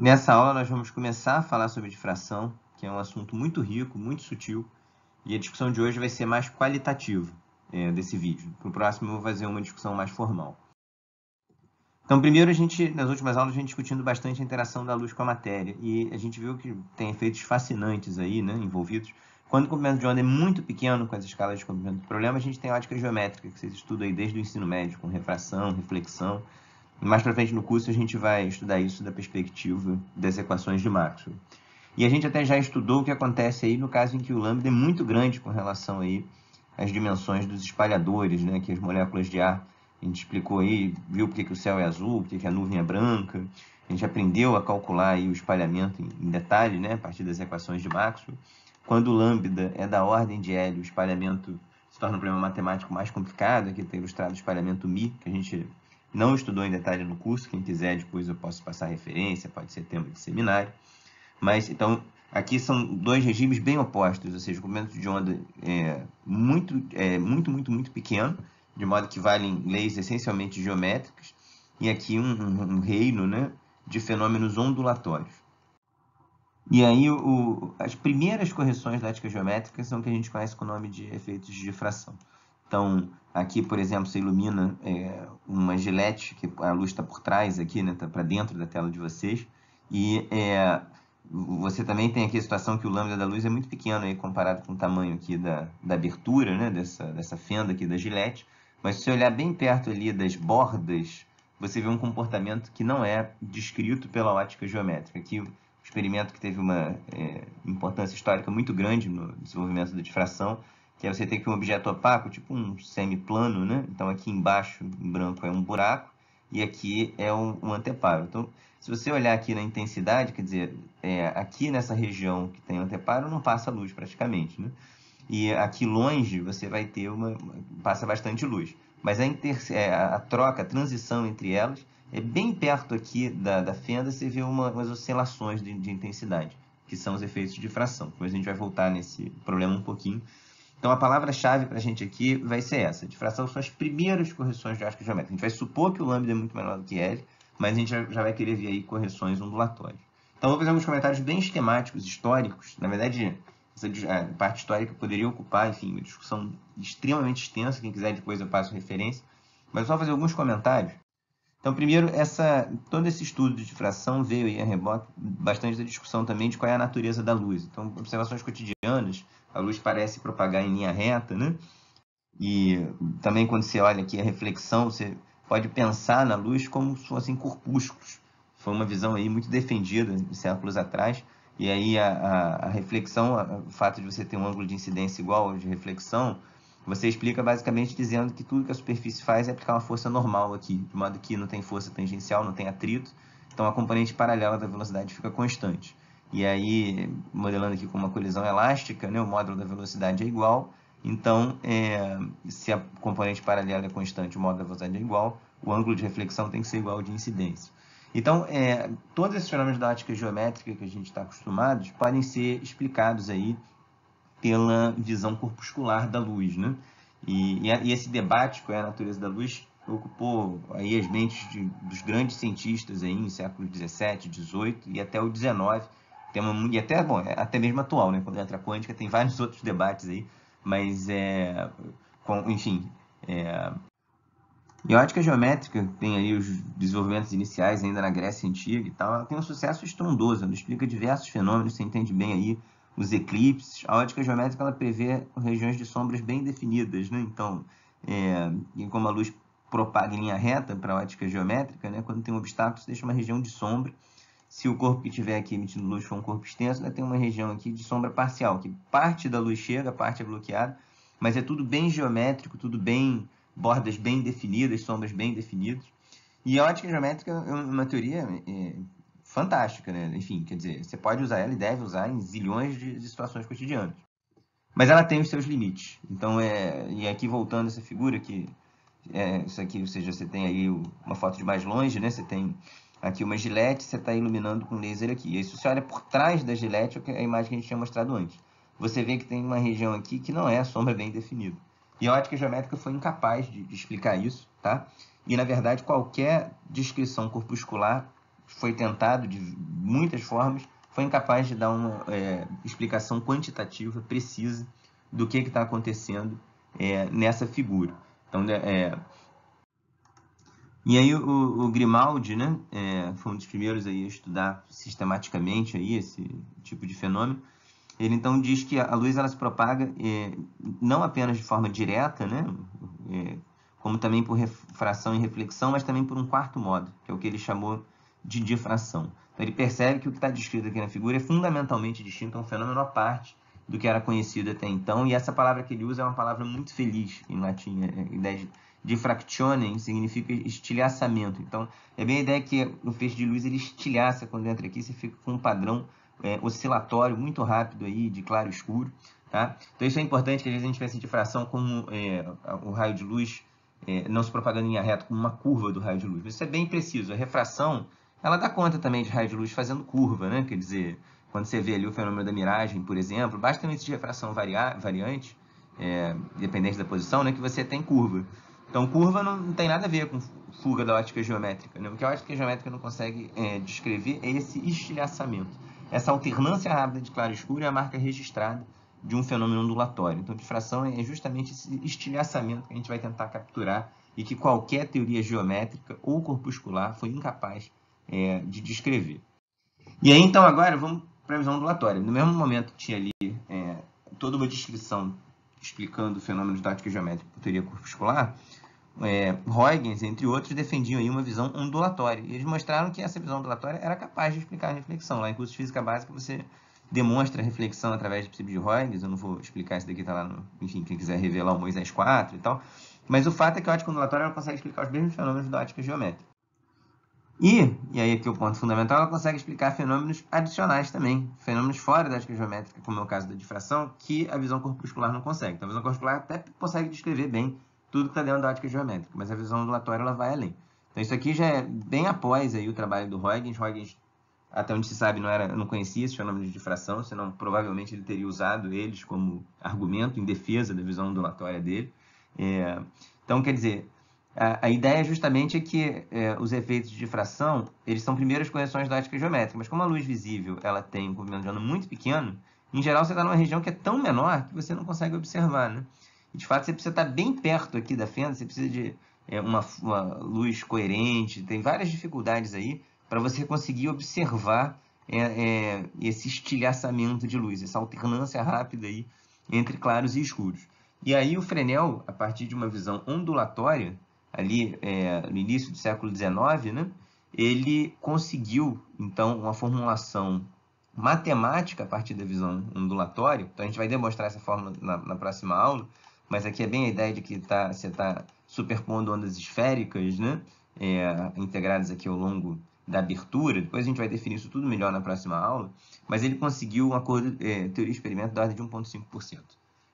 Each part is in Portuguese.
Nessa aula nós vamos começar a falar sobre difração, que é um assunto muito rico, muito sutil, e a discussão de hoje vai ser mais qualitativa é, desse vídeo. Para o próximo eu vou fazer uma discussão mais formal. Então, primeiro, a gente, nas últimas aulas, a gente discutindo bastante a interação da luz com a matéria, e a gente viu que tem efeitos fascinantes aí, né, envolvidos. Quando o comprimento de onda é muito pequeno, com as escalas de comprimento do problema, a gente tem a ótica geométrica, que vocês estudam aí desde o ensino médio, com refração, reflexão. Mais para frente no curso, a gente vai estudar isso da perspectiva das equações de Maxwell. E a gente até já estudou o que acontece aí no caso em que o lambda é muito grande com relação aí às dimensões dos espalhadores, né, que as moléculas de ar a gente explicou aí, viu porque que o céu é azul, porque que a nuvem é branca. A gente aprendeu a calcular aí o espalhamento em detalhe, né, a partir das equações de Maxwell. Quando o lambda é da ordem de L, o espalhamento se torna um problema matemático mais complicado. Aqui está ilustrado o espalhamento μ, que a gente não estudou em detalhe no curso. Quem quiser, depois eu posso passar referência, pode ser tema de seminário. Mas, então, aqui são dois regimes bem opostos, ou seja, comprimento de onda é muito, é muito, muito, muito pequeno, de modo que valem leis essencialmente geométricas, e aqui um, um, um reino né, de fenômenos ondulatórios. E aí, o, as primeiras correções da ética geométrica são o que a gente conhece com o nome de efeitos de difração. Então, aqui, por exemplo, você ilumina é, uma gilete, que a luz está por trás aqui, né, está para dentro da tela de vocês, e é, você também tem aqui a situação que o lambda da luz é muito pequeno aí, comparado com o tamanho aqui da, da abertura, né, dessa, dessa fenda aqui da gilete, mas se você olhar bem perto ali das bordas, você vê um comportamento que não é descrito pela ótica geométrica. Aqui, o experimento que teve uma é, importância histórica muito grande no desenvolvimento da difração, que é você ter aqui um objeto opaco, tipo um semiplano, né? Então, aqui embaixo, em branco, é um buraco, e aqui é um, um anteparo. Então, se você olhar aqui na intensidade, quer dizer, é, aqui nessa região que tem anteparo, não passa luz praticamente, né? E aqui longe você vai ter uma. passa bastante luz. Mas a, inter, é, a troca, a transição entre elas, é bem perto aqui da, da fenda, você vê uma, umas oscilações de, de intensidade, que são os efeitos de difração. Depois a gente vai voltar nesse problema um pouquinho. Então a palavra-chave para a gente aqui vai ser essa. Difração são as primeiras correções de ótica geométrica. A gente vai supor que o lambda é muito menor do que L, mas a gente já, vai querer ver aí correções ondulatórias. Então vou fazer alguns comentários bem esquemáticos, históricos. Na verdade, essa parte histórica poderia ocupar, enfim, uma discussão extremamente extensa, quem quiser depois eu passo referência, mas só fazer alguns comentários. Então, primeiro, essa, todo esse estudo de difração veio aí a rebote bastante da discussão também de qual é a natureza da luz. Então, observações cotidianas, a luz parece propagar em linha reta, né? E também quando você olha aqui a reflexão, você pode pensar na luz como se fossem corpúsculos. Foi uma visão aí muito defendida séculos atrás, e aí a, a, a reflexão, a, o fato de você ter um ângulo de incidência igual ao de reflexão, você explica basicamente dizendo que tudo que a superfície faz é aplicar uma força normal aqui, de modo que não tem força tangencial, não tem atrito, então a componente paralela da velocidade fica constante. E aí, modelando aqui com uma colisão elástica, né, o módulo da velocidade é igual, então, é, se a componente paralela é constante, o módulo da velocidade é igual, o ângulo de reflexão tem que ser igual ao de incidência. Então, é, todos esses fenômenos da ótica geométrica que a gente está acostumado podem ser explicados aí pela visão corpuscular da luz, né? E, e, esse debate com a natureza da luz ocupou aí as mentes de, dos grandes cientistas aí em séculos 17, 18 e até o 19, tema, e até, bom, é até mesmo atual, né? Com a letra quântica tem vários outros debates aí, mas é, com, enfim, é, e a ótica geométrica tem aí os desenvolvimentos iniciais ainda na Grécia Antiga e tal, ela tem um sucesso estrondoso, ela explica diversos fenômenos, você entende bem aí os eclipses. A ótica geométrica ela prevê regiões de sombras bem definidas, né? Então, é, como a luz propaga em linha reta para a ótica geométrica, né? Quando tem um obstáculo, você deixa uma região de sombra. Se o corpo que estiver aqui emitindo luz for um corpo extenso, vai ter uma região aqui de sombra parcial, que parte da luz chega, parte é bloqueada, mas é tudo bem geométrico, tudo bem bordas bem definidas, sombras bem definidas. E a ótica geométrica é uma teoria é, fantástica, né? Enfim, quer dizer, você pode usar ela e deve usar em zilhões de, de situações cotidianas. Mas ela tem os seus limites. Então, é, e aqui voltando essa figura que é, isso aqui, ou seja, você tem aí uma foto de mais longe, né? Você tem aqui uma gilete, você está iluminando com laser aqui. E se você olha por trás da gilete, é a imagem que a gente tinha mostrado antes. Você vê que tem uma região aqui que não é a sombra bem definida. E a ótica geométrica foi incapaz de, de explicar isso, tá? E, na verdade, qualquer descrição corpuscular foi tentado de muitas formas, foi incapaz de dar uma é, explicação quantitativa precisa do que está acontecendo é, nessa figura. Então, é, e aí o, o Grimaldi, né, é, foi um dos primeiros aí a estudar sistematicamente aí esse tipo de fenômeno. Ele então diz que a luz ela se propaga é, não apenas de forma direta, né, é, como também por refração e reflexão, mas também por um quarto modo, que é o que ele chamou de difração. Então ele percebe que o que está descrito aqui na figura é fundamentalmente distinto, é um fenômeno à parte do que era conhecido até então, e essa palavra que ele usa é uma palavra muito feliz em latim, é a ideia de Diffractionem significa estilhaçamento. Então, é bem a ideia que o feixe de luz ele estilhaça quando entra aqui, você fica com um padrão é, oscilatório muito rápido aí, de claro escuro. Tá? Então, isso é importante, que às vezes a gente pensa em difração como é, o raio de luz é, não se propagando em linha reta, como uma curva do raio de luz. Isso é bem preciso. A refração, ela dá conta também de raio de luz fazendo curva, né? Quer dizer, quando você vê ali o fenômeno da miragem, por exemplo, basta de refração variante, é, dependente da posição, né, que você tem curva. Então, curva não, não, tem nada a ver com fuga da ótica geométrica. Né? O que a ótica geométrica não consegue é, descrever é esse estilhaçamento. Essa alternância rápida de claro e escuro é a marca registrada de um fenômeno ondulatório. Então, difração é justamente esse estilhaçamento que a gente vai tentar capturar e que qualquer teoria geométrica ou corpuscular foi incapaz é, de descrever. E aí, então, agora vamos para a visão ondulatória. No mesmo momento que tinha ali é, toda uma descrição explicando fenômenos da ótica geométrica por teoria corpuscular, é, Huygens, entre outros, defendiam uma visão ondulatória. E eles mostraram que essa visão ondulatória era capaz de explicar a reflexão. Lá em curso de física básica você demonstra a reflexão através de princípio de Huygens. Eu não vou explicar isso daqui, está lá no... Enfim, quem quiser revelar o Moisés 4 e tal. Mas o fato é que a ótica ondulatória ela consegue explicar os mesmos fenômenos da ótica geométrica. E, e aí aqui é o ponto fundamental, ela consegue explicar fenômenos adicionais também, fenômenos fora da ótica geométrica, como é o caso da difração, que a visão corpuscular não consegue. Então a visão corpuscular até consegue descrever bem tudo que está dentro da ótica geométrica, mas a visão ondulatória ela vai além. Então isso aqui já é bem após aí o trabalho do Huygens. Huygens, até onde se sabe, não, era, não conhecia esses fenômenos de difração, senão provavelmente ele teria usado eles como argumento em defesa da visão ondulatória dele. É, então, quer dizer, a, a, ideia justamente é que é, os efeitos de difração, eles são primeiras correções da ótica geométrica, mas como a luz visível ela tem um comprimento de onda muito pequeno, em geral você está numa região que é tão menor que você não consegue observar, né? E, de fato, você precisa estar bem perto aqui da fenda, você precisa de é, uma, uma luz coerente, tem várias dificuldades aí para você conseguir observar é, é, esse estilhaçamento de luz, essa alternância rápida aí entre claros e escuros. E aí o Fresnel, a partir de uma visão ondulatória, ali é, no início do século XIX, né, ele conseguiu, então, uma formulação matemática a partir da visão ondulatória. Então, a gente vai demonstrar essa fórmula na, na próxima aula, mas aqui é bem a ideia de que tá, você está superpondo ondas esféricas, né? É, integradas aqui ao longo da abertura. Depois a gente vai definir isso tudo melhor na próxima aula. Mas ele conseguiu uma é, teoria experimento da ordem de 1,5%.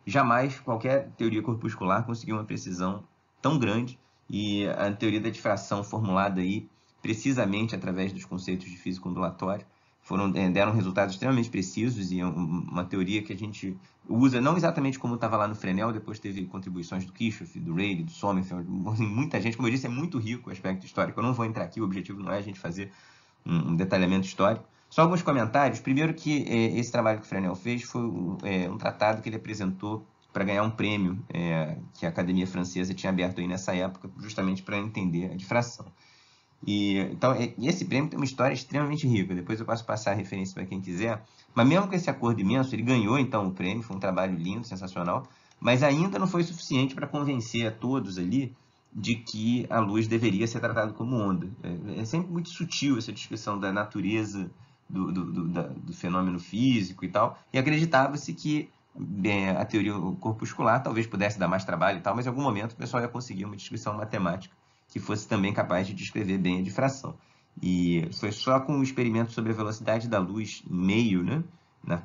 Jamais qualquer teoria corpuscular conseguiu uma precisão tão grande e a teoria da difração formulada aí precisamente através dos conceitos de física ondulatória foram, é, deram resultados extremamente precisos e é uma teoria que a gente usa, não exatamente como estava lá no Fresnel, depois teve contribuições do Kirchhoff, do Rayleigh, do Sommerfeld, muita gente, como eu disse, é muito rico o aspecto histórico. Eu não vou entrar aqui, o objetivo não é a gente fazer um detalhamento histórico. Só alguns comentários. Primeiro que é, esse trabalho que o Fresnel fez foi um tratado que ele apresentou para ganhar um prêmio que a Academia Francesa tinha aberto aí nessa época, justamente para entender a difração. E, então, esse prêmio tem uma história extremamente rica. Depois eu posso passar a referência para quem quiser. Mas mesmo com esse acordo imenso, ele ganhou então o prêmio. Foi um trabalho lindo, sensacional. Mas ainda não foi suficiente para convencer a todos ali de que a luz deveria ser tratada como onda. É, é sempre muito sutil essa descrição da natureza do, do, do, da, do fenômeno físico e tal. E acreditava-se que a teoria corpuscular talvez pudesse dar mais trabalho e tal, mas em algum momento o pessoal ia conseguir uma descrição matemática que fosse também capaz de descrever bem a difração. E foi só com o experimento sobre a velocidade da luz em meio, né, na,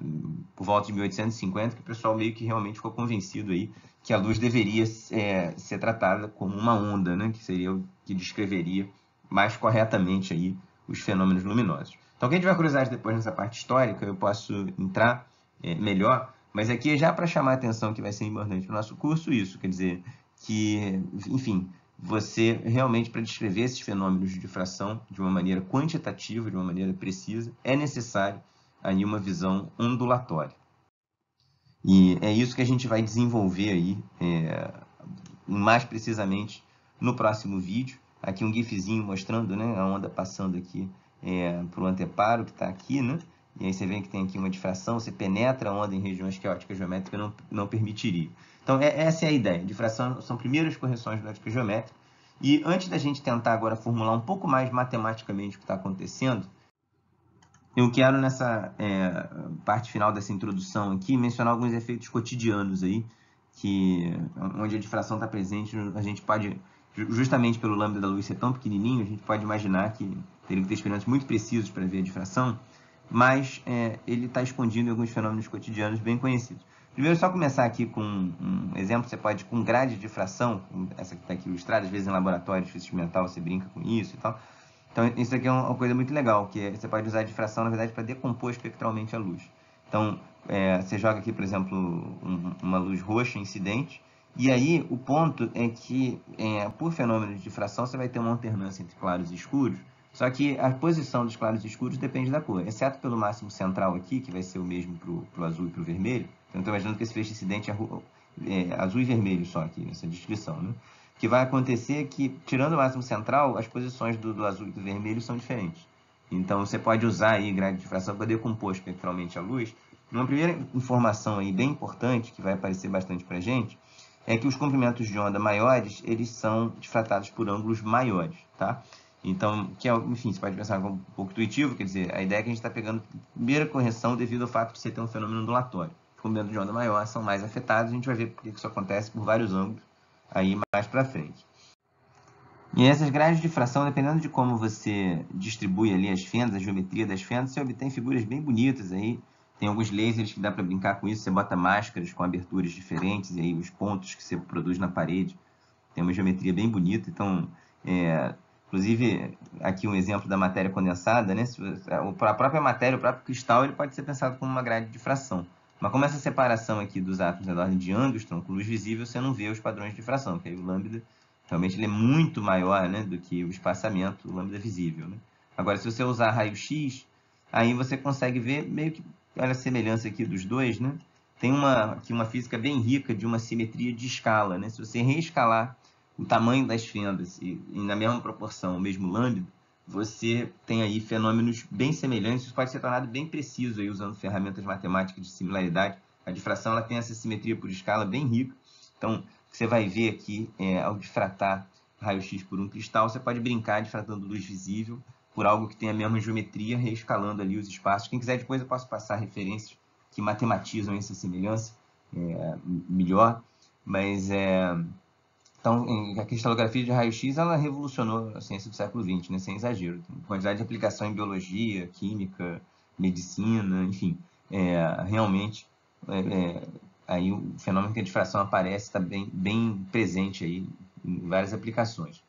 por volta de 1850, que o pessoal meio que realmente ficou convencido aí que a luz deveria é, ser tratada como uma onda, né, que seria o que descreveria mais corretamente aí os fenômenos luminosos. Então, quem tiver curiosidade depois nessa parte histórica, eu posso entrar é, melhor, mas aqui é já para chamar a atenção que vai ser importante para o nosso curso isso, quer dizer, que, enfim, você realmente, para descrever esses fenômenos de difração de uma maneira quantitativa, de uma maneira precisa, é necessário aí uma visão ondulatória. E é isso que a gente vai desenvolver aí, é, mais precisamente no próximo vídeo. Aqui um gifzinho mostrando né, a onda passando aqui é, para o anteparo que está aqui, né? E aí você vê que tem aqui uma difração, você penetra a onda em regiões que a ótica geométrica não, não permitiria. Então, é, essa é a ideia. Difração são primeiras correções da ótica geométrica. E antes da gente tentar agora formular um pouco mais matematicamente o que está acontecendo, eu quero nessa é, parte final dessa introdução aqui mencionar alguns efeitos cotidianos aí, que, onde a difração está presente, a gente pode, justamente pelo lambda da luz ser tão pequenininho, a gente pode imaginar que teria que ter experimentos muito precisos para ver a difração, mas é, ele está escondido em alguns fenômenos cotidianos bem conhecidos. Primeiro, só começar aqui com um exemplo, você pode, com grade de difração, essa que está aqui ilustrada, às vezes em laboratório de física experimental você brinca com isso e tal. Então, isso aqui é uma coisa muito legal, que é, você pode usar a difração, na verdade, para decompor espectralmente a luz. Então, é, você joga aqui, por exemplo, um, uma luz roxa incidente, e aí o ponto é que, é, por fenômeno de difração, você vai ter uma alternância entre claros e escuros, só que a posição dos claros e escuros depende da cor, exceto pelo máximo central aqui, que vai ser o mesmo para o azul e para o vermelho. Então, estou imaginando que esse feixe incidente é, é, azul e vermelho só aqui, nessa descrição. Né? O que vai acontecer é que, tirando o máximo central, as posições do, do azul e do vermelho são diferentes. Então, você pode usar aí grade de difração para decompor espectralmente a luz. Uma primeira informação aí bem importante, que vai aparecer bastante para a gente, é que os comprimentos de onda maiores, eles são difratados por ângulos maiores, tá? Então, que é, enfim, você pode pensar como um pouco intuitivo, quer dizer, a ideia é que a gente está pegando primeira correção devido ao fato de você ter um fenômeno ondulatório. Comprimentos de onda maior são mais afetados, a gente vai ver porque isso acontece por vários ângulos aí mais para frente. E essas grades de difração, dependendo de como você distribui ali as fendas, a geometria das fendas, você obtém figuras bem bonitas aí. Tem alguns lasers que dá para brincar com isso, você bota máscaras com aberturas diferentes e aí os pontos que você produz na parede. Tem uma geometria bem bonita, então é, Inclusive, aqui um exemplo da matéria condensada, né? A própria matéria, o próprio cristal, ele pode ser pensado como uma grade de difração. Mas como essa separação aqui dos átomos é da ordem de Angstrom, com luz visível, você não vê os padrões de difração, porque aí o lambda realmente ele é muito maior né, do que o espaçamento, o lambda visível. Né? Agora, se você usar raio-x, aí você consegue ver meio que, olha a semelhança aqui dos dois, né? Tem uma, aqui uma física bem rica de uma simetria de escala, né? Se você reescalar o tamanho das fendas e, e, na mesma proporção, o mesmo lambda, você tem aí fenômenos bem semelhantes. Isso pode ser tornado bem preciso aí, usando ferramentas matemáticas de similaridade. A difração ela tem essa simetria por escala bem rica. Então, você vai ver aqui, é, ao difratar raio-x por um cristal, você pode brincar difratando luz visível por algo que tem a mesma geometria, reescalando ali os espaços. Quem quiser depois eu posso passar referências que matematizam essa semelhança é, melhor, mas é, então, a cristalografia de raio-x ela revolucionou a ciência do século XX, né, sem exagero. Tem quantidade de aplicação em biologia, química, medicina, enfim. É, realmente, é, é, aí o fenômeno a difração aparece está bem, bem presente aí em várias aplicações.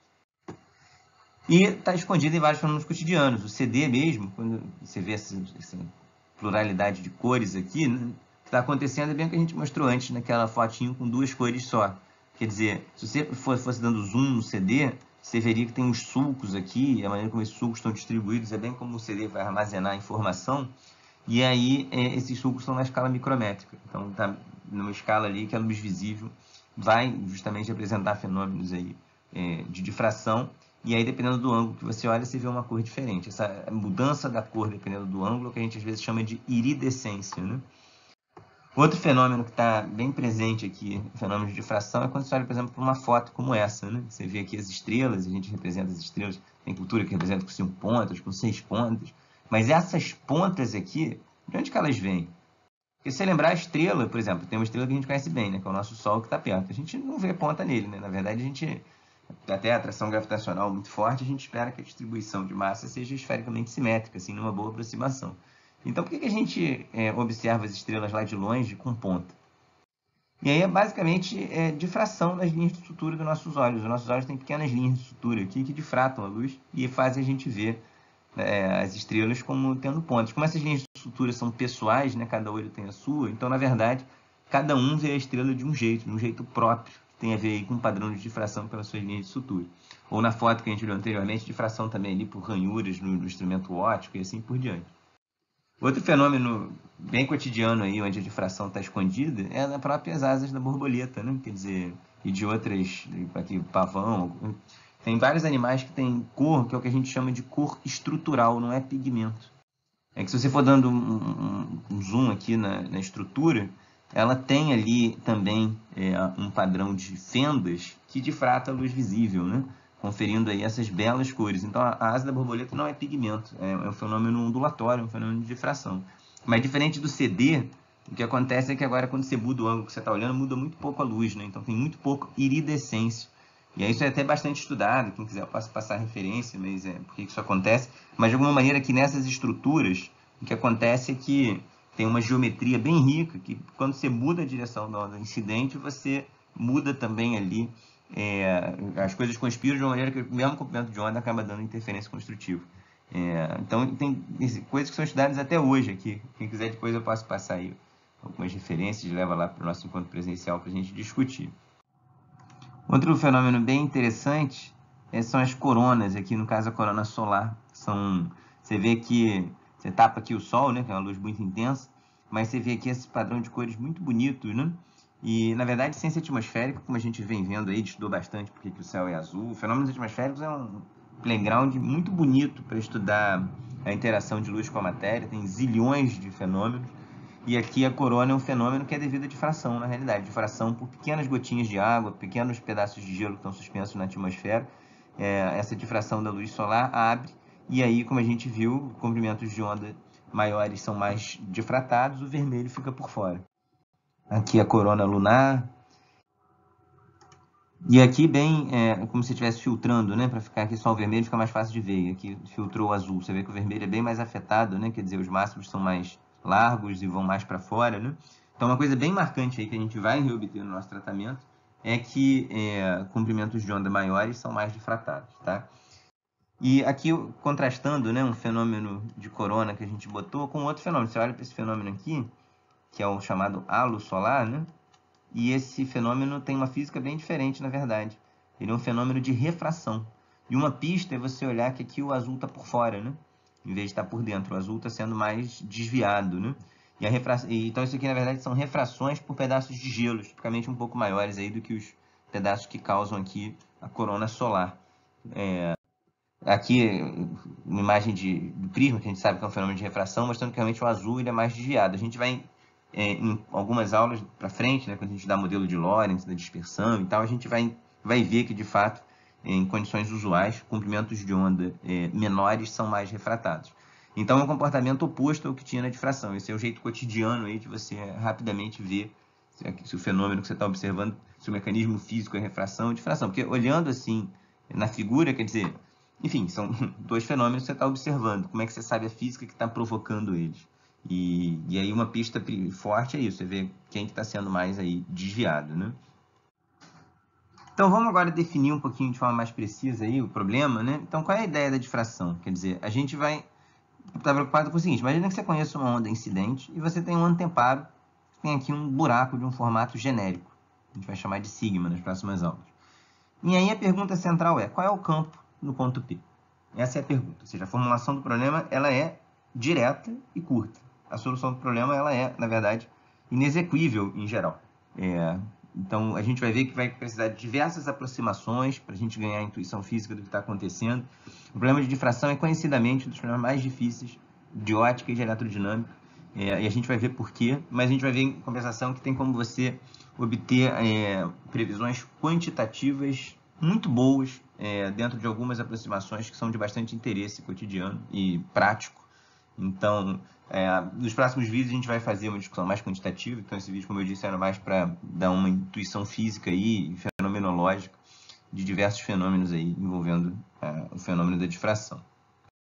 E está escondido em vários fenômenos cotidianos. O CD mesmo, quando você vê essa, essa pluralidade de cores aqui, né, está acontecendo é bem o que a gente mostrou antes naquela fotinho com duas cores só. Quer dizer, se você fosse dando zoom no CD, você veria que tem uns sulcos aqui, a maneira como esses sulcos estão distribuídos é bem como o CD vai armazenar informação, e aí é, esses sulcos estão na escala micrométrica. Então, está numa escala ali que a luz visível vai justamente apresentar fenômenos aí, é, de difração, e aí dependendo do ângulo que você olha, você vê uma cor diferente. Essa mudança da cor dependendo do ângulo, que a gente às vezes chama de iridescência, né? Outro fenômeno que está bem presente aqui, fenômeno de difração, é quando você olha, por exemplo, para uma foto como essa. Né? Você vê aqui as estrelas, a gente representa as estrelas, tem cultura que representa com cinco pontas, com seis pontas. Mas essas pontas aqui, de onde que elas vêm? Porque se você lembrar a estrela, por exemplo, tem uma estrela que a gente conhece bem, né? que é o nosso Sol que está perto. A gente não vê ponta nele, né? Na verdade, a gente, até a atração gravitacional muito forte, a gente espera que a distribuição de massa seja esfericamente simétrica, assim, numa boa aproximação. Então, por que, que a gente é, observa as estrelas lá de longe com ponta? E aí é basicamente é, difração das linhas de sutura dos nossos olhos. Os nossos olhos têm pequenas linhas de sutura aqui que difratam a luz e fazem a gente ver é, as estrelas como tendo pontas. Como essas linhas de sutura são pessoais, né, cada olho tem a sua, então, na verdade, cada um vê a estrela de um jeito, de um jeito próprio, tem a ver com o padrão de difração pelas suas linhas de sutura. Ou na foto que a gente viu anteriormente, difração também ali por ranhuras no, no instrumento óptico e assim por diante. Outro fenômeno bem cotidiano aí, onde a difração está escondida, é nas próprias asas da borboleta, né? Quer dizer, e de outras, aqui, pavão. Tem vários animais que têm cor, que é o que a gente chama de cor estrutural, não é pigmento. É que se você for dando um, um, um zoom aqui na, na estrutura, ela tem ali também é, um padrão de fendas que difrata a luz visível, né? Conferindo aí essas belas cores. Então, a asa da borboleta não é pigmento, é, é um fenômeno ondulatório, um fenômeno de difração. Mas diferente do CD, o que acontece é que agora quando você muda o ângulo que você está olhando, muda muito pouco a luz, né? então tem muito pouco iridescência. E aí isso é até bastante estudado, quem quiser eu posso passar referência, mas é por que isso acontece. Mas de alguma maneira que nessas estruturas, o que acontece é que tem uma geometria bem rica, que quando você muda a direção do incidente, você muda também ali, é, as coisas conspiram de uma maneira que o mesmo comprimento de onda acaba dando interferência construtiva. É, então, tem coisas que são estudadas até hoje aqui. Quem quiser depois eu posso passar aí algumas referências, leva lá para o nosso encontro presencial para a gente discutir. Outro fenômeno bem interessante é, são as coronas, aqui no caso a corona solar. São, você vê que você tapa aqui o Sol, né, que é uma luz muito intensa, mas você vê aqui esse padrão de cores muito bonito, né? E, na verdade, ciência atmosférica, como a gente vem vendo aí, estudou bastante porque que o céu é azul. Fenômenos atmosféricos é um playground muito bonito para estudar a interação de luz com a matéria. Tem zilhões de fenômenos. E aqui a corona é um fenômeno que é devido à difração, na realidade. Difração por pequenas gotinhas de água, pequenos pedaços de gelo que estão suspensos na atmosfera. É, essa difração da luz solar abre e aí, como a gente viu, comprimentos de onda maiores são mais difratados, o vermelho fica por fora. Aqui a corona lunar. E aqui bem, é, como se estivesse filtrando, né? Para ficar aqui só o vermelho fica mais fácil de ver. Aqui filtrou o azul. Você vê que o vermelho é bem mais afetado, né? Quer dizer, os máximos são mais largos e vão mais para fora, né? Então, uma coisa bem marcante aí que a gente vai reobter no nosso tratamento é que é, comprimentos de onda maiores são mais difratados, tá? E aqui, contrastando né, um fenômeno de corona que a gente botou com outro fenômeno. Você olha para esse fenômeno aqui, que é o chamado halo solar, né? E esse fenômeno tem uma física bem diferente, na verdade. Ele é um fenômeno de refração. E uma pista é você olhar que aqui o azul está por fora, né? Em vez de estar por dentro. O azul está sendo mais desviado, né? E a refra... Então, isso aqui, na verdade, são refrações por pedaços de gelo, tipicamente um pouco maiores aí do que os pedaços que causam aqui a corona solar. É... Aqui, uma imagem de, do prisma, que a gente sabe que é um fenômeno de refração, mostrando que realmente o azul ele é mais desviado. A gente vai, em algumas aulas para frente, né, quando a gente dá modelo de Lorentz, da dispersão e tal, a gente vai, vai ver que, de fato, em condições usuais, comprimentos de onda é, menores são mais refratados. Então, é um comportamento oposto ao que tinha na difração. Esse é o jeito cotidiano aí de você rapidamente ver se o fenômeno que você está observando, se o mecanismo físico é refração ou difração. Porque olhando assim na figura, quer dizer, enfim, são dois fenômenos que você está observando. Como é que você sabe a física que está provocando eles? E, e aí uma pista forte é isso, você vê quem está sendo mais aí desviado, né? Então vamos agora definir um pouquinho de forma mais precisa aí o problema, né? Então qual é a ideia da difração? Quer dizer, a gente vai estar tá preocupado com o seguinte, imagina que você conhece uma onda incidente e você tem um anteparo, tem aqui um buraco de um formato genérico. A gente vai chamar de sigma nas próximas aulas. E aí a pergunta central é, qual é o campo no ponto P? Essa é a pergunta. Ou seja, a formulação do problema ela é direta e curta. A solução do problema ela é, na verdade, inexequível em geral. É, então, a gente vai ver que vai precisar de diversas aproximações para a gente ganhar a intuição física do que está acontecendo. O problema de difração é conhecidamente um dos problemas mais difíceis de ótica e de eletrodinâmica. É, e a gente vai ver por quê, mas a gente vai ver em compensação que tem como você obter é, previsões quantitativas muito boas é, dentro de algumas aproximações que são de bastante interesse cotidiano e prático. Então, é, nos próximos vídeos a gente vai fazer uma discussão mais quantitativa. Então, esse vídeo, como eu disse, era mais para dar uma intuição física e fenomenológica de diversos fenômenos aí envolvendo é, o fenômeno da difração.